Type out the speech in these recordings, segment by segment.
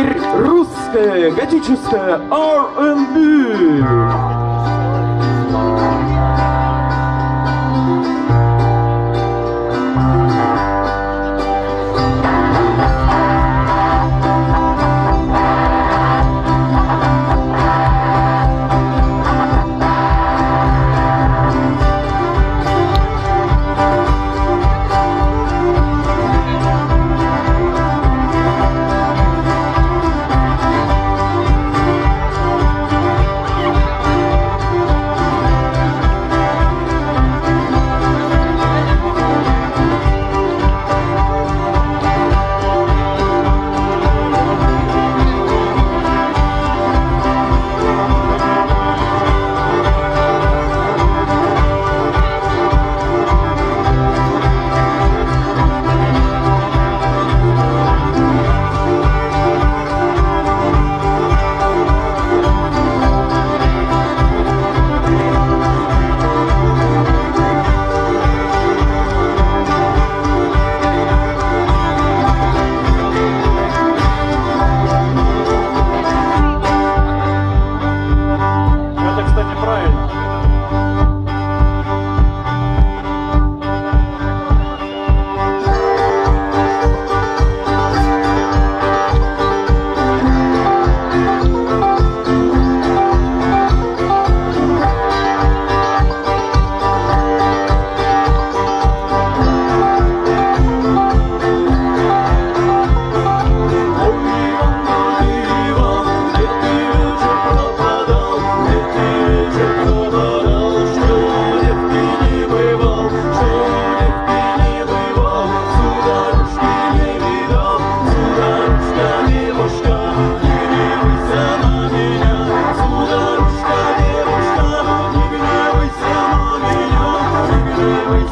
теперь русское готическое R&B.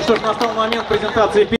Ну что ж, настал момент презентации